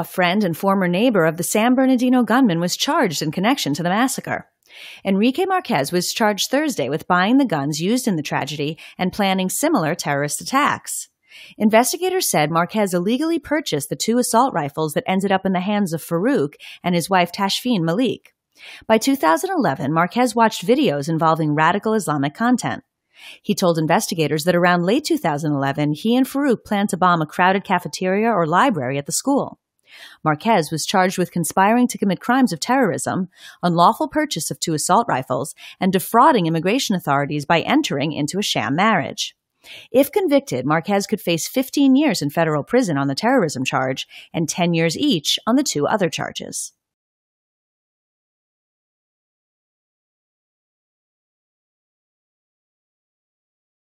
A friend and former neighbor of the San Bernardino gunman was charged in connection to the massacre. Enrique Marquez was charged Thursday with buying the guns used in the tragedy and planning similar terrorist attacks. Investigators said Marquez illegally purchased the two assault rifles that ended up in the hands of Farook and his wife Tashfeen Malik. By 2011, Marquez watched videos involving radical Islamic content. He told investigators that around late 2011, he and Farook planned to bomb a crowded cafeteria or library at the school. Marquez was charged with conspiring to commit crimes of terrorism, unlawful purchase of two assault rifles, and defrauding immigration authorities by entering into a sham marriage. If convicted, Marquez could face 15 years in federal prison on the terrorism charge and 10 years each on the two other charges.